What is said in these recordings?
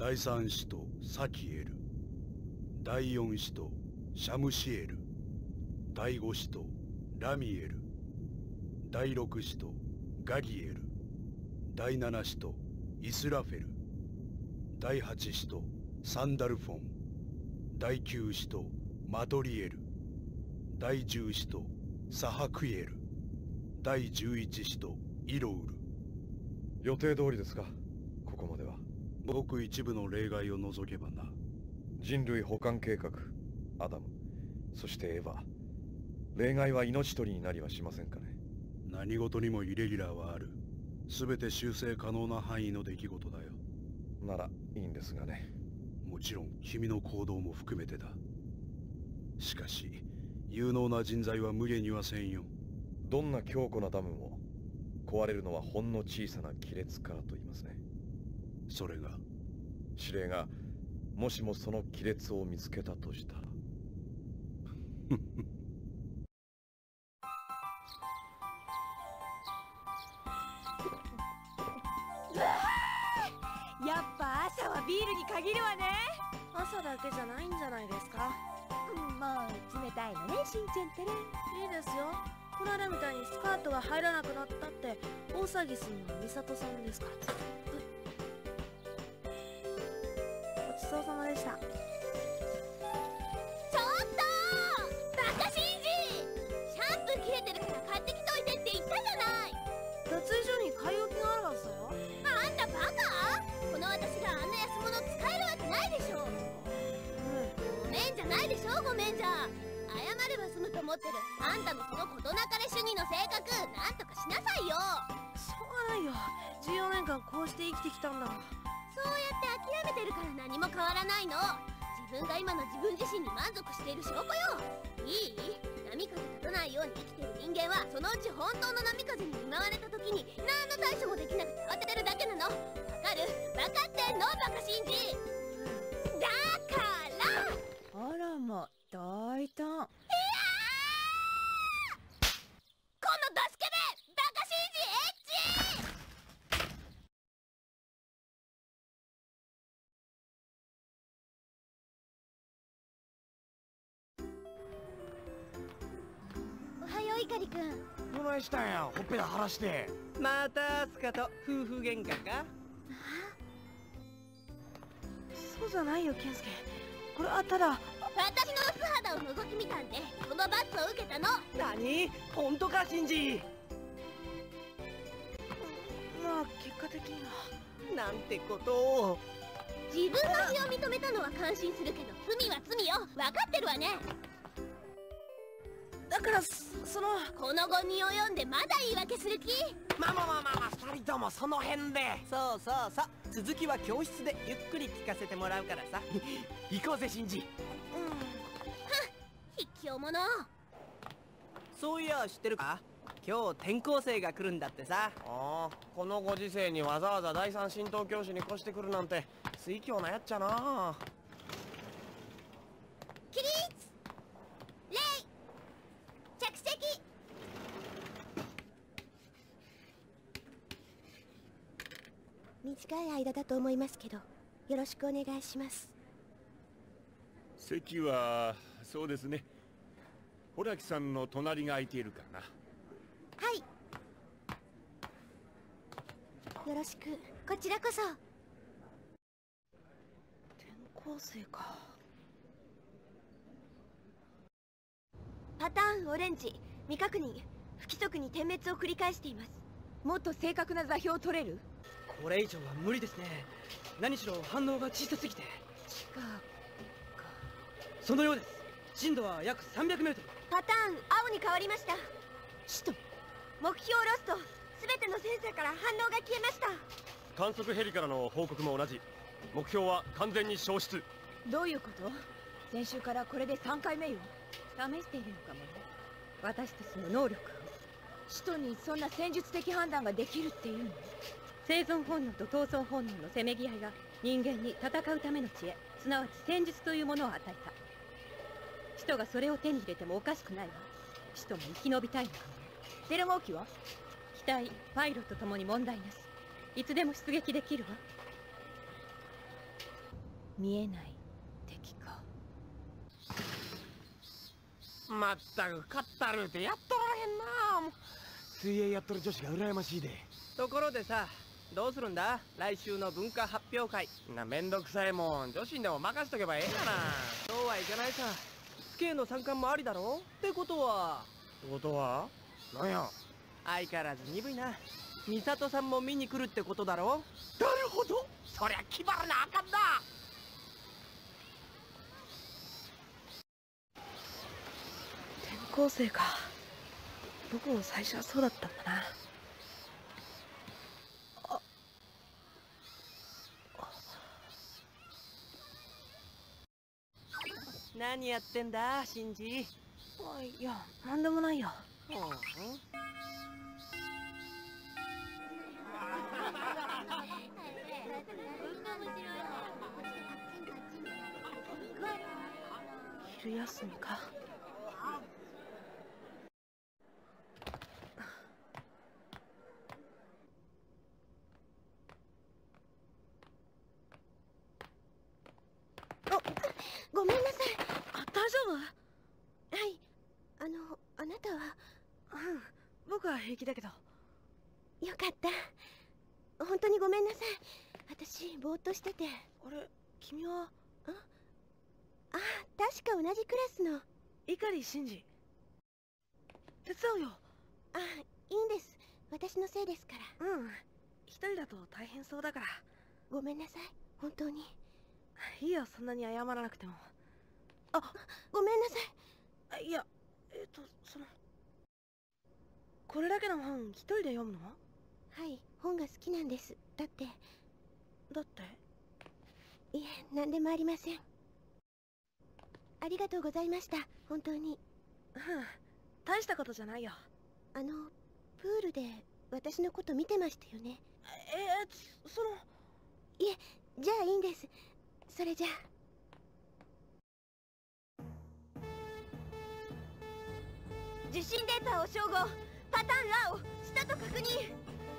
第三使徒サキエル。第四使徒シャムシエル。第五使徒ラミエル。第六使徒ガリエル。第七使徒イスラフェル。第八使徒サンダルフォン。第九使徒マトリエル。第十使徒サハクイエル。第十一使徒イロウル。予定通りですか？ごく一部の例外を除けばな。人類保管計画アダム。そしてエヴァ。例外は命取りになりはしませんかね。何事にもイレギュラーはある。全て修正可能な範囲の出来事だよ。ならいいんですがね。もちろん君の行動も含めてだ。しかし有能な人材は無限にはせんよ。どんな強固なダムも壊れるのはほんの小さな亀裂からと言いますねそれが。司令がもしもその亀裂を見つけたとしたら。やっぱ朝はビールに限るわね。朝だけじゃないんじゃないですか。うんもう冷たいのねしんちゃんったらいいですよ。この間みたいにスカートが入らなくなったって大騒ぎするのは美里さんですからごめんじゃ謝れば済むと思ってる。あんたのその事なかれ主義の性格。なんとかしなさいよ。しょうがないよ14年間こうして生きてきたんだ。そうやって諦めてるから何も変わらないの。自分が今の自分自身に満足している証拠よ。いい。波風立たないように生きてる人間はそのうち本当の波風に見舞われた時に何の対処もできなくて慌ててるだけなの。わかる？わかってんの？バカシンジだからあらま大胆いやこのドスケベバカシンジエッチおはようイカリくん。どないしたん。やほっぺた晴らしてまたアスカと夫婦喧嘩かそうじゃないよ健介これはただ私の素肌を覗き見たんでこの罰を受けたの。何？本当かシンジ？まあ結果的にはなんてことを。自分の非を認めたのは感心するけど罪は罪よ。分かってるわね。だからそそのこの後に及んでまだ言い訳する気？まあまあまあまあまあ二人ともその辺で。そうそうそう。続きは教室でゆっくり聞かせてもらうからさ。行こうぜシンジ卑怯者そういや知ってるか？今日転校生が来るんだってさ。ああこのご時世にわざわざ第三神道教師に越してくるなんて水教なやっちゃな。起立！礼着席！短い間だと思いますけどよろしくお願いします席はそうですね。さんの隣が空いているかな。はい。よろしく。こちらこそ。転校生か。パターンオレンジ。未確認。不規則に点滅を繰り返しています。もっと正確な座標を取れる？これ以上は無理ですね。何しろ反応が小さすぎて。近そのようです深度は約 300m パターン青に変わりました。首都目標ロスト全てのセンサーから反応が消えました。観測ヘリからの報告も同じ。目標は完全に消失。どういうこと？先週からこれで3回目よ。試しているのかも。ね私たちの能力を。首都にそんな戦術的判断ができるっていうの？生存本能と闘争本能のせめぎ合いが人間に戦うための知恵。すなわち戦術というものを与えた使徒がそれを手に入れてもおかしくないわ。使徒も生き延びたいのかもテレ号機は？機体パイロットともに問題なし。いつでも出撃できるわ。見えない敵か。まったく勝ったるってやっとられへんな。水泳やっとる女子が羨ましいで。ところでさどうするんだ？来週の文化発表会。なめんどくさいもん。女子にでも任しとけばええがな。そうはいかないさスケの参観もありだろ？ってことは。ってことは？なんや？相変わらず鈍いな。美里さんも見に来るってことだろ？なるほど。そりゃ気張らなあかんな。転校生か僕も最初はそうだったんだな何やってんだシンジ？あいやなんでもないよ。昼休みか。ごめんなさい。あ大丈夫？はい。あのあなたは？うん。僕は平気だけど。よかった。本当にごめんなさい。私ぼーっとしてて。あれ？君は？あ確か同じクラスの。碇シンジ。手伝うよ。あいいんです。私のせいですから。うん。一人だと大変そうだから。ごめんなさい。本当に。いいよそんなに謝らなくてもごめんなさい。あいやえっとそのこれだけの本一人で読むのは？い本が好きなんです。だって。だって？いえ何でもありません。ありがとうございました。本当に。うん大したことじゃないよ。あのプールで私のこと見てましたよね。えー、そのじゃあいいんです。それじゃあ受信データを照合。パターンラをしたと確認。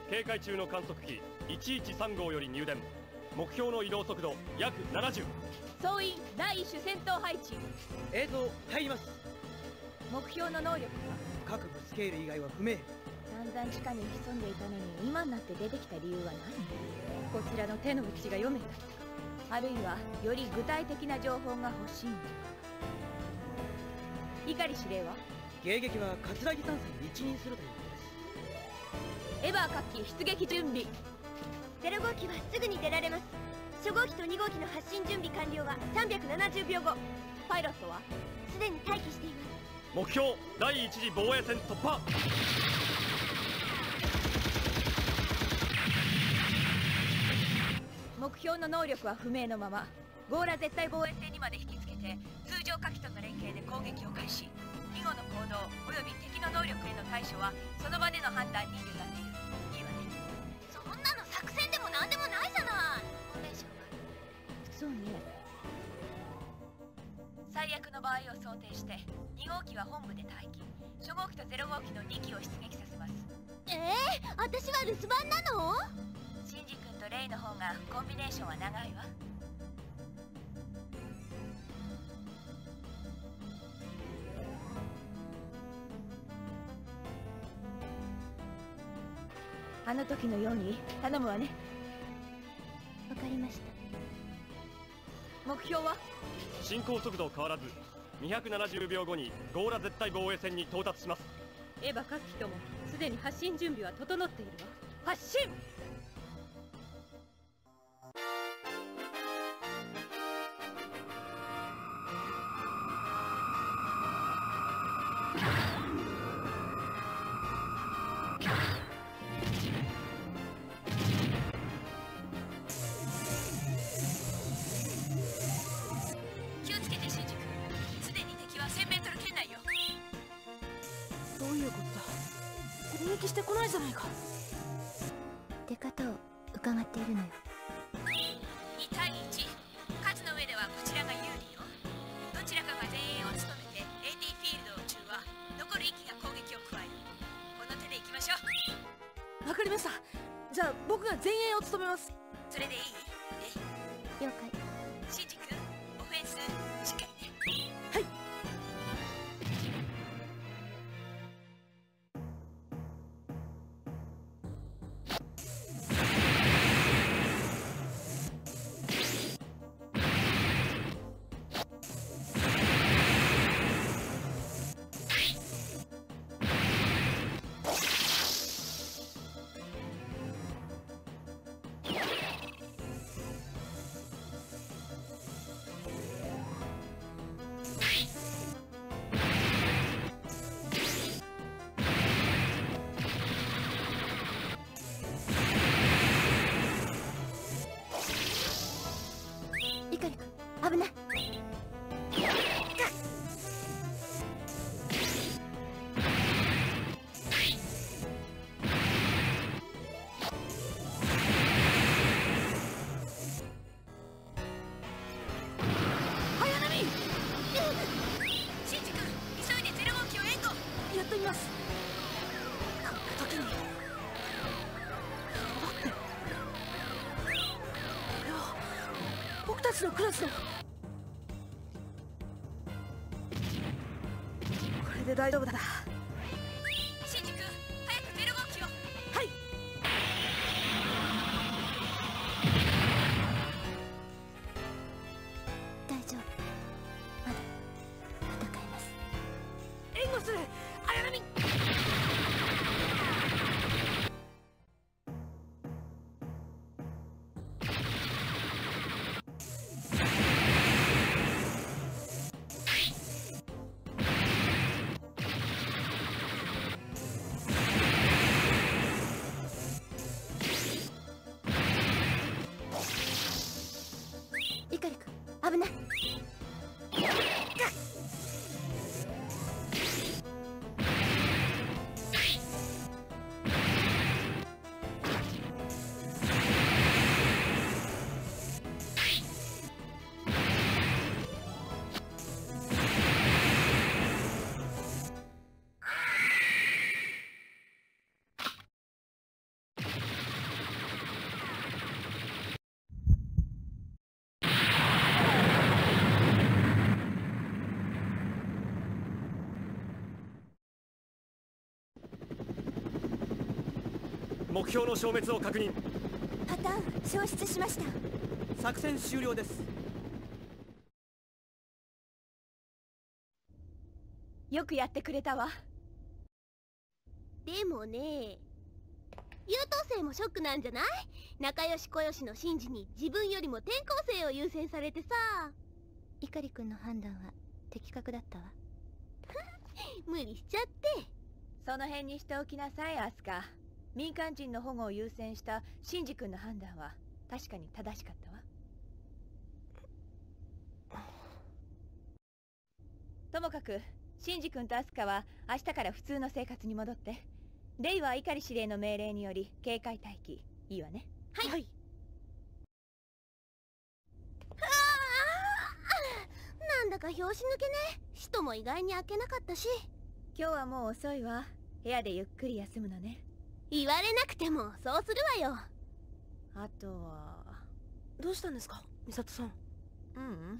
警戒中の観測機。113号より入電。目標の移動速度約70総員第一種戦闘配置。映像入ります。目標の能力。は各部スケール以外は不明。散々地下に潜んでいたのに今になって出てきた。理由は何こちらの手の内が読めた。あるいはより具体的な情報が欲しいのか碇司令は？迎撃は桂木探査に一任するということです。エヴァー各機出撃準備。0号機はすぐに出られます。初号機と2号機の発進準備完了は370秒後。パイロットはすでに待機しています。目標第一次防衛線突破。目標の能力は不明のまま。ゴーラ絶対防衛線にまで引きつけて通常火器との連携で攻撃を開始。以後の行動及び敵の能力への対処はその場での判断に委ねる。いいわね。そんなの作戦でも何でもないじゃない。フォーメーションそうね最悪の場合を想定して2号機は本部で待機。初号機と0号機の2機を出撃させます。ええ私は留守番なの？シンジ君とレイの方がコンビネーションは長いわあの時のように頼むわね。わかりました。目標は？進行速度変わらず270秒後にゴーラ絶対防衛線に到達します。エヴァ各機ともすでに発進準備は整っているわ。発進僕が前衛を務めます。それでいい。了解たちのクラスの。これで大丈夫だ目標の消滅を確認。パターン消失しました。作戦終了です。よくやってくれたわ。でもね優等生もショックなんじゃない？仲良し小良しのシンジに自分よりも転校生を優先されてさ。イカリ君の判断は的確だったわ。無理しちゃって。その辺にしておきなさいアスカ民間人の保護を優先したシンジ君の判断は確かに正しかったわ。ともかくシンジ君とアスカは明日から普通の生活に戻ってレイは碇司令の命令により警戒待機。いいわね。はい、はい。なんだか拍子抜けね。使徒も意外に開けなかったし。今日はもう遅いわ。部屋でゆっくり休むのね言われなくてもそうするわよ。あとはどうしたんですか？美里さん。うんうん。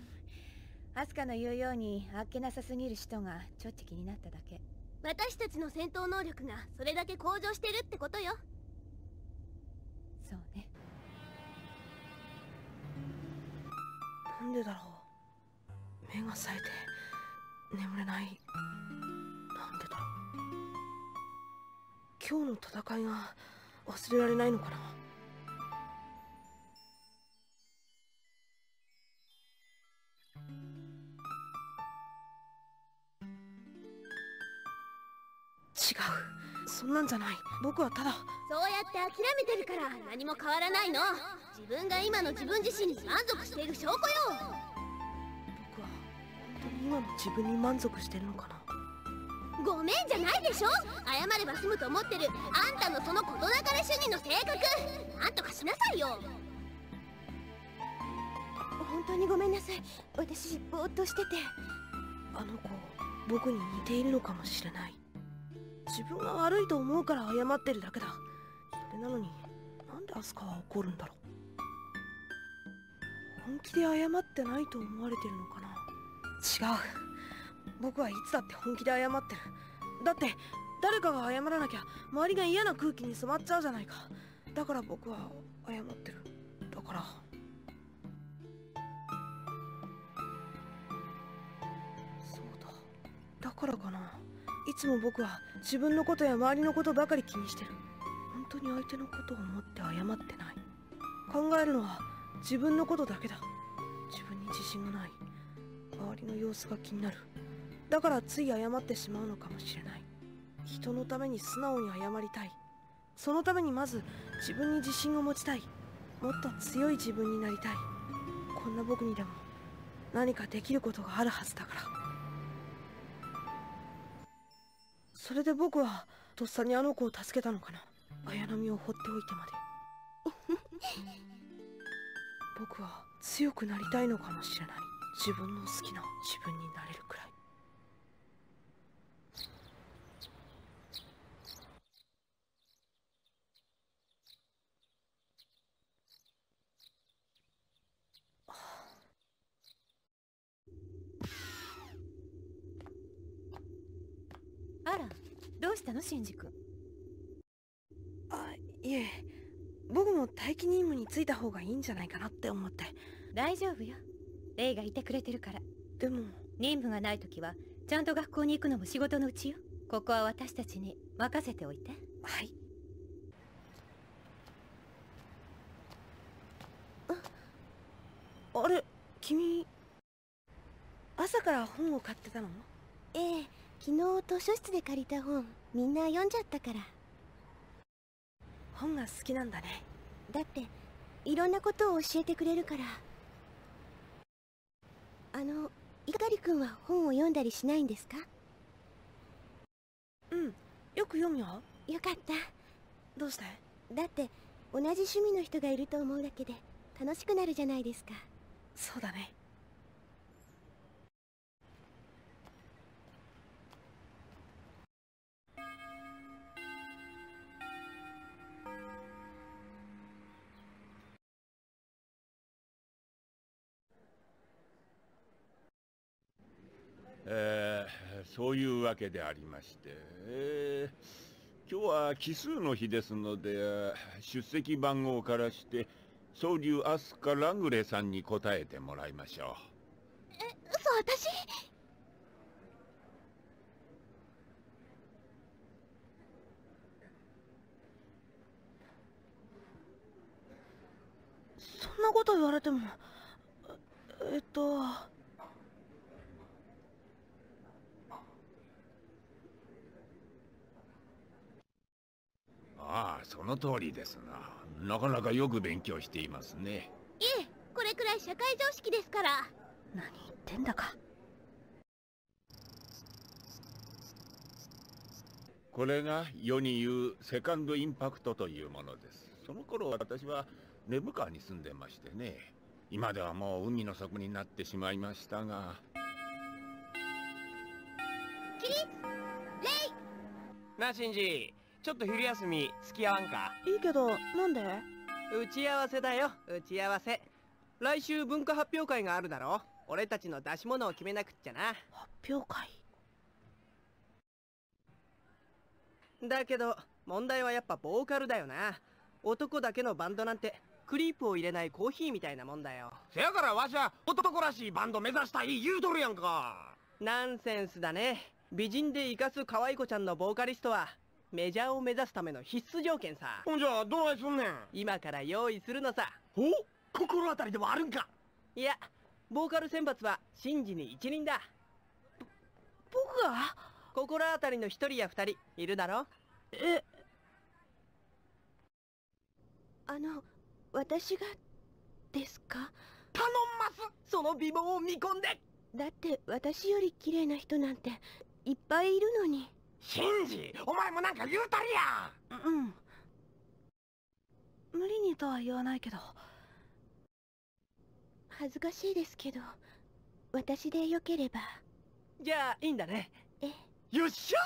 アスカの言うようにあっけなさすぎる人がちょっと気になっただけ。私たちの戦闘能力がそれだけ向上してるってことよ。そうね。なんでだろう。目が冴えて眠れない今日の戦いが忘れられないのかな？違う。そんなんじゃない。僕はただ。そうやって諦めてるから何も変わらないの。自分が今の自分自身に満足している証拠よ。僕は本当に今の自分に満足してるのかな？ごめんじゃないでしょ。謝れば済むと思ってる。あんたのその事なかれ主義の性格。なんとかしなさいよ。本当にごめんなさい。私ぼーっとしてて。あの子僕に似ているのかもしれない。自分が悪いと思うから謝ってるだけだ。それなのになんでアスカは怒るんだろう。本気で謝ってないと思われてるのかな。違う僕はいつだって本気で謝ってる。だって誰かが謝らなきゃ周りが嫌な空気に染まっちゃうじゃないか。だから僕は謝ってる。だから。そうだ。だからかな。いつも僕は自分のことや周りのことばかり気にしてる。本当に相手のことを思って謝ってない。考えるのは自分のことだけだ。自分に自信がない。周りの様子が気になる。だからつい謝ってしまうのかもしれない。人のために素直に謝りたい。そのためにまず自分に自信を持ちたい。もっと強い自分になりたい。こんな僕にでも何かできることがあるはずだから。それで僕はとっさにあの子を助けたのかな。綾波を放っておいてまで。僕は強くなりたいのかもしれない。自分の好きな自分になれるくらいあらどうしたのシンジ君？あいえ。僕も待機任務に就いた方がいいんじゃないかなって思って。大丈夫よ。レイがいてくれてるから。でも。任務がない時はちゃんと学校に行くのも仕事のうちよ。ここは私たちに任せておいて。はい。あれ君朝から本を買ってたの？ええ昨日図書室で借りた本みんな読んじゃったから。本が好きなんだね。だっていろんなことを教えてくれるから。あの碇君は本を読んだりしないんですか？うんよく読むよ。よかった。どうして？だって同じ趣味の人がいると思うだけで楽しくなるじゃないですか。そうだねそういうわけでありまして、えー今日は奇数の日ですので出席番号からして総流アスカ・ラングレーさんに答えてもらいましょ嘘私？そんなこと言われてもええっとうああその通りですな。なかなかよく勉強していますね。いえこれくらい社会常識ですから。何言ってんだか。これが世に言うセカンドインパクトというものです。その頃私は根府川に住んでましてね。今ではもう海の底になってしまいましたが。起立レイ。なあシンジちょっと昼休み付き合わんか？いいけどなんで？打ち合わせだよ打ち合わせ。来週文化発表会があるだろ？俺たちの出し物を決めなくっちゃな。発表会？だけど問題はやっぱボーカルだよな。男だけのバンドなんてクリープを入れないコーヒーみたいなもんだよ。せやからわしは男らしいバンド目指したい言うとるやんか。ナンセンスだね。美人でイカす可愛い子ちゃんのボーカリストはメジャーを目指すための必須条件さ。ほんじゃどないすんねん。今から用意するのさ。お？心当たりでもあるんか？いやボーカル選抜はシンジに一人だ。僕が？心当たりの一人や二人いるだろ？え？あの私がですか？頼んます！その美貌を見込んで！だって私より綺麗な人なんていっぱいいるのにシンジお前もなんか言うたりやうん。無理にとは言わないけど。恥ずかしいですけど私でよければ。じゃあいいんだね。え？よっしゃ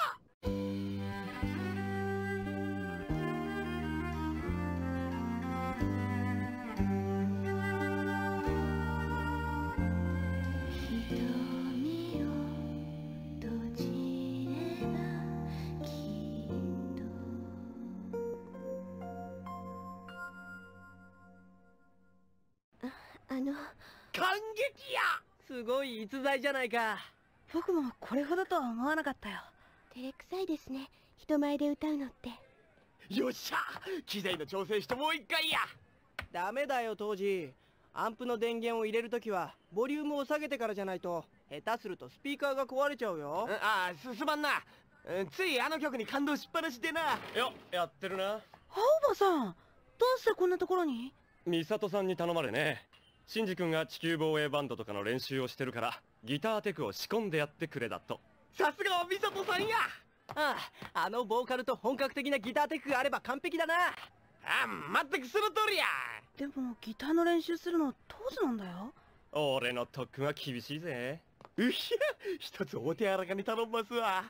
敵や！すごい逸材じゃないか。僕もこれほどとは思わなかったよ。照れくさいですね。人前で歌うのって。よっしゃ！機材の調整してもう一回や！ダメだよ当時。アンプの電源を入れるときはボリュームを下げてからじゃないと下手するとスピーカーが壊れちゃうよ。ああすすまんな。うんついあの曲に感動しっぱなしでな。よやってるな。青葉さんどうしてこんなところに？美里さんに頼まれねシンジ君が地球防衛バンドとかの練習をしてるからギターテクを仕込んでやってくれだと。さすがは美里さんや！あああのボーカルと本格的なギターテックがあれば完璧だな。あまったくその通りや！でもギターの練習するの当時なんだよ。俺の特訓は厳しいぜ。うひゃ一つお手柔らかに頼んますわ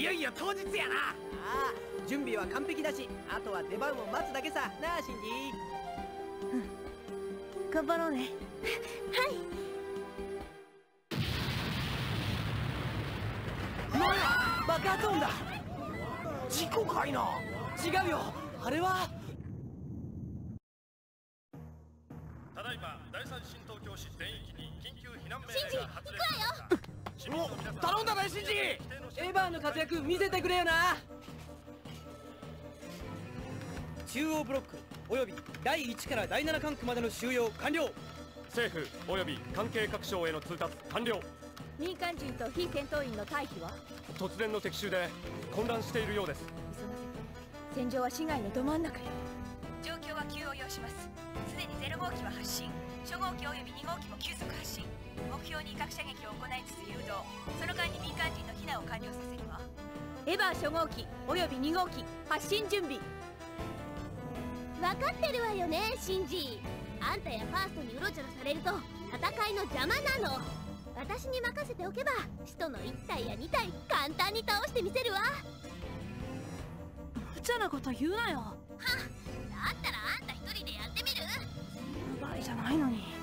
いよいよ当日やな。ああ準備は完璧だしあとは出番を待つだけさ。なあシンジ。頑張ろうね。爆発音だ。事故かいな。違うよ。あれは見せてくれよな。中央ブロックおよび第1から第7管区までの収容完了。政府及び関係各省への通達完了。民間人と非戦闘員の退避は？突然の敵襲で混乱しているようです。急がせ。て戦場は市街のど真ん中よ状況は急を要します。すでにゼロ号機は発進。初号機及び2号機も急速発進。目標に威嚇射撃を行いつつ誘導。その間に民間人の避難を完了させる。わエヴァ初号機及び2号機発進準備。分かってるわよねシンジ。あんたやファーストにうろちょろされると戦いの邪魔なの。私に任せておけば使徒の1体や2体簡単に倒してみせるわ。無茶なこと言うなよ。だったらあんた一人でやってみる。場合じゃないのに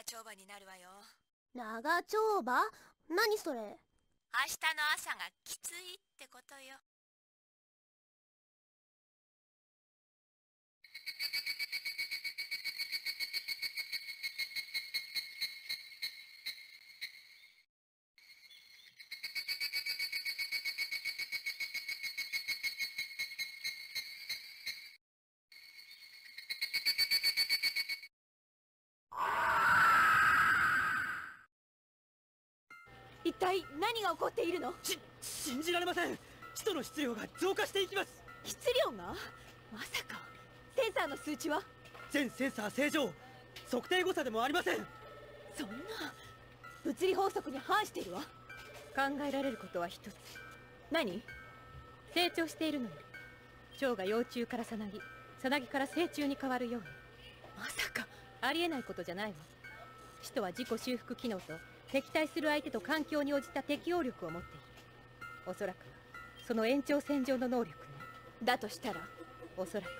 長丁場になるわよ。長丁場？何それ？明日の朝がきついってことよ起こっているの？し信じられません。使徒の質量が増加していきます。質量が？まさか。センサーの数値は？全センサー正常。測定誤差でもありません。そんな。物理法則に反しているわ。考えられることは一つ。何？成長しているのよ。蝶が幼虫からさなぎさなぎから成虫に変わるように。まさか。ありえないことじゃないわ。使徒は自己修復機能と敵対する相手と環境に応じた適応力を持っている。おそらくその延長線上の能力ね。だとしたら。おそらく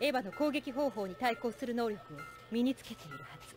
エヴァの攻撃方法に対抗する能力を身につけているはず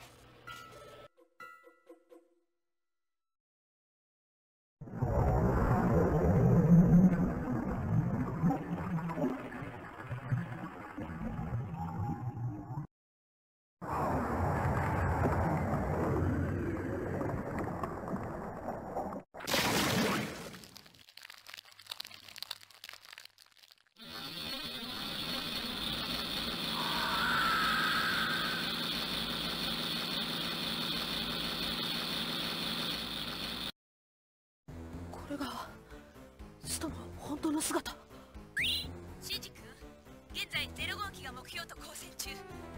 が目標と交戦中。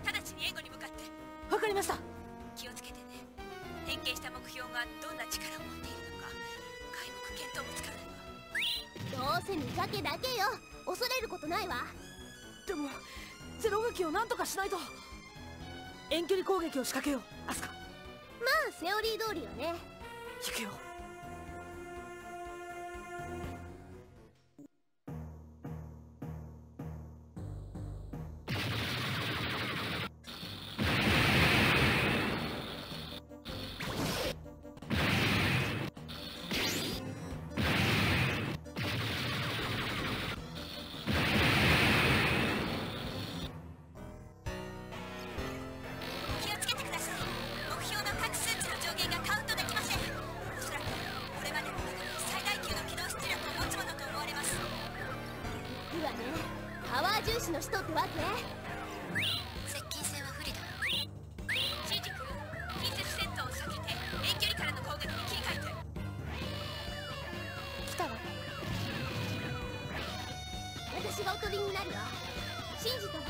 直ちに援護に向かって。わかりました。気をつけてね。変形した目標がどんな力を持っているのか。皆目検討もつかないわ。どうせ見かけだけよ。恐れることないわ。でもゼロ武器を何とかしないと。遠距離攻撃を仕掛けよう。アスカ。まあセオリー通りよね。行くよ。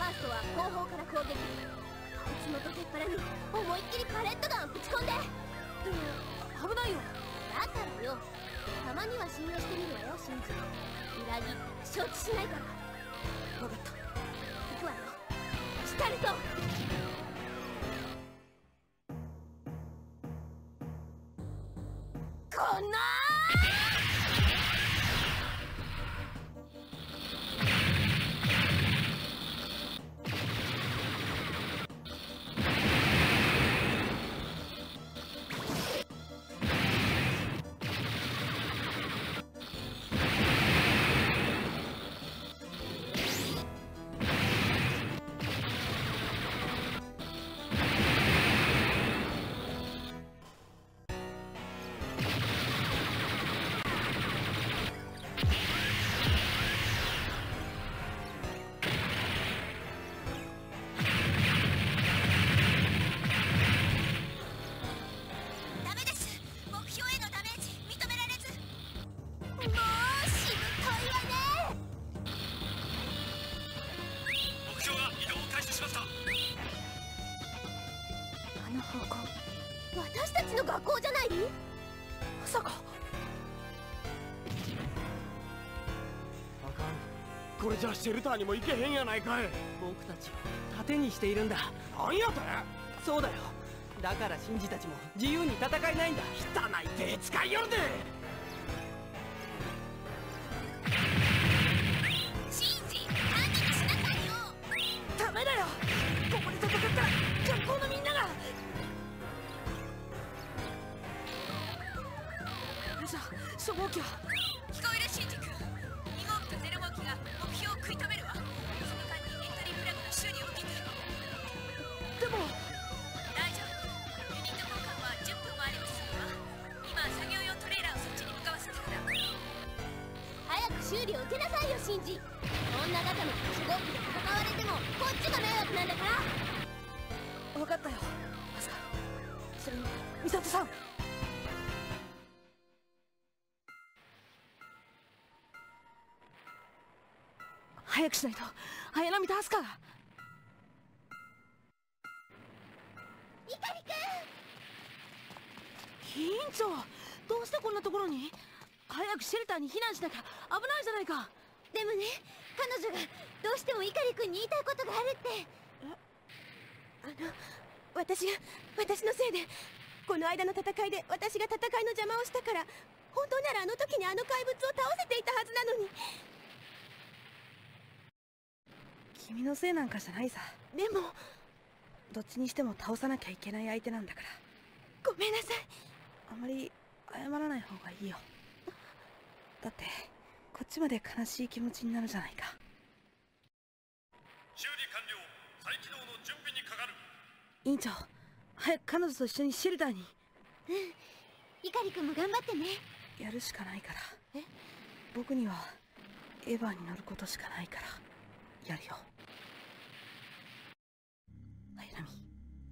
ァーストは後方から攻撃口元鉄腹に思いっきりカレットガンをぶち込んで。でも危ないよ。だからよ。たまには信用してみるわよシンジ裏切承知しないから。分かった。行くわよ。シタルト学校じゃない？まさか。あかんこれじゃシェルターにも行けへんやないかい。僕たちを盾にしているんだ。なんやて？そうだよ。だからシンジたちも自由に戦えないんだ。汚い手使いよるでアスカがイカリく委員長どうしてこんなところに？早くシェルターに避難しなきゃ。危ないじゃないか。んでもね彼女がどうしてもイカリくんに言いたいことがあるって。あの私が私のせいでこの間の戦いで私が戦いの邪魔をしたから本当ならあの時にあの怪物を倒せていたはずなのに君のせいなんかじゃないさ。でも。どっちにしても倒さなきゃいけない相手なんだから。ごめんなさい。あまり謝らない方がいいよ。だってこっちまで悲しい気持ちになるじゃないか。修理完了。再起動の準備にかかる。委員長早く彼女と一緒にシェルターに。イカリくんも頑張ってね。やるしかないから。え？僕にはエヴァに乗ることしかないから。やるよ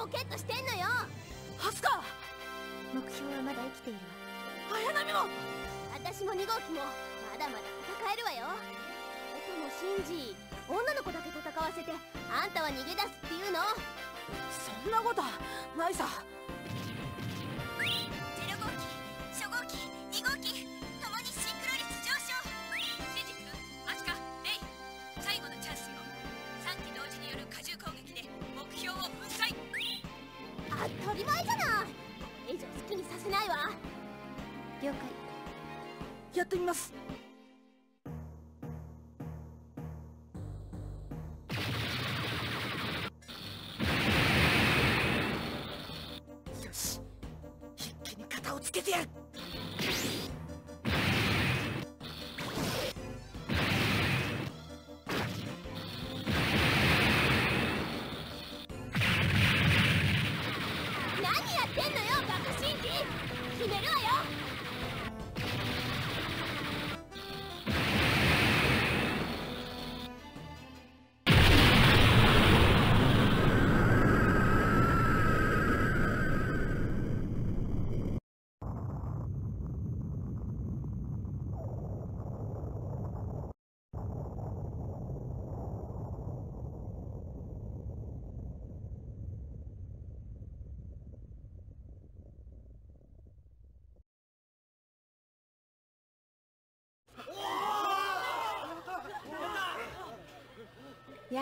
ボケっとしてんのよ。アスカ目標はまだ生きているわ。綾波も。私も2号機もまだまだ戦えるわよ。でもシンジ女の子だけ戦わせてあんたは逃げ出すっていうの。そんなことないさやってみます。よし。一気に型をつけてやる。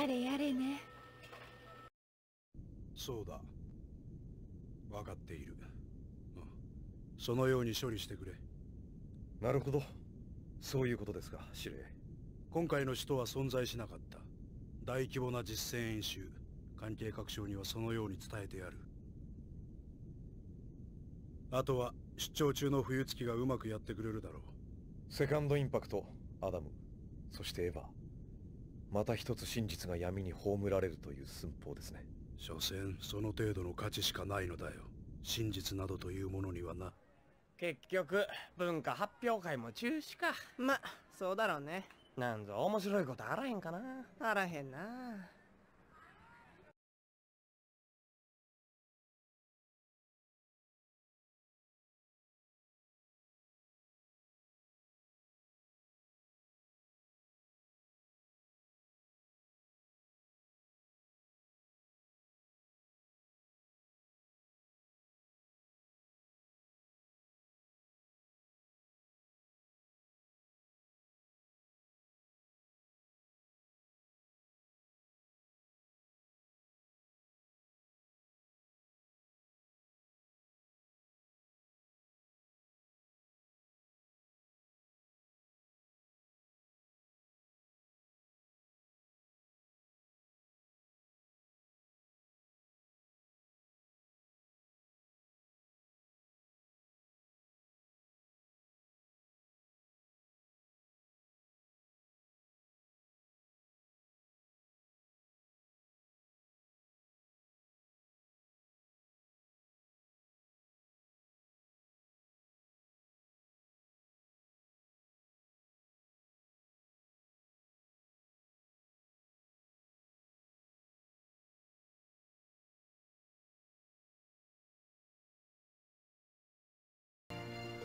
れやれね。そうだ。分かっている、うん、そのように処理してくれ。なるほど。そういうことですか司令今回の使徒は存在しなかった。大規模な実戦演習。関係各省にはそのように伝えてやる。あとは出張中の冬月がうまくやってくれるだろう。セカンドインパクトアダム。そしてエヴァまた一つ真実が闇に葬られるという寸法ですね。所詮その程度の価値しかないのだよ。真実などというものにはな。結局文化発表会も中止か。まそうだろうね。なんぞ面白いことあらへんかな。あらへんな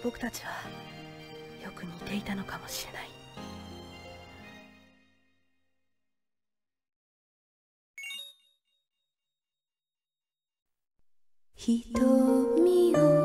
僕たちはよく似ていたのかもしれない。瞳を